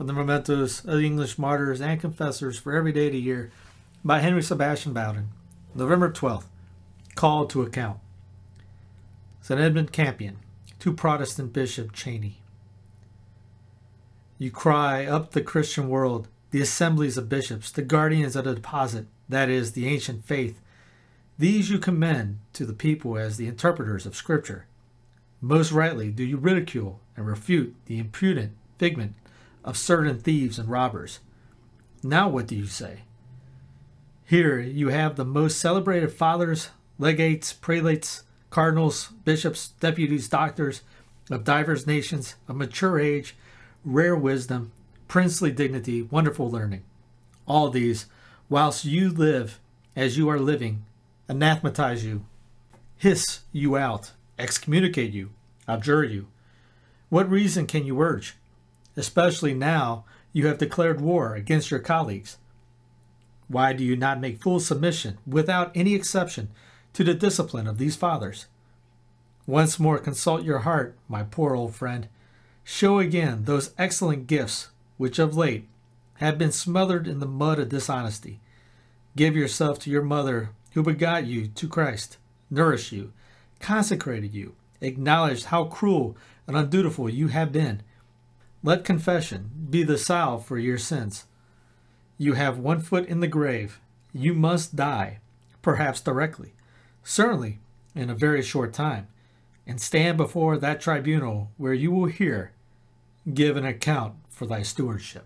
from the mementos of the English martyrs and confessors for every day of the year by Henry Sebastian Bowden, November 12th. Called to account. St. Edmund Campion, to Protestant Bishop Cheney. You cry up the Christian world, the assemblies of bishops, the guardians of the deposit, that is, the ancient faith. These you commend to the people as the interpreters of Scripture. Most rightly do you ridicule and refute the impudent figment of certain thieves and robbers. Now what do you say? Here you have the most celebrated fathers, legates, prelates, cardinals, bishops, deputies, doctors of divers nations, of mature age, rare wisdom, princely dignity, wonderful learning. All these, whilst you live as you are living, anathematize you, hiss you out, excommunicate you, abjure you. What reason can you urge? Especially now you have declared war against your colleagues. Why do you not make full submission, without any exception, to the discipline of these fathers? Once more consult your heart, my poor old friend. Show again those excellent gifts which of late have been smothered in the mud of dishonesty. Give yourself to your mother who begot you to Christ, nourished you, consecrated you, acknowledged how cruel and undutiful you have been. Let confession be the salve for your sins. You have one foot in the grave. You must die, perhaps directly, certainly in a very short time, and stand before that tribunal where you will hear, give an account for thy stewardship.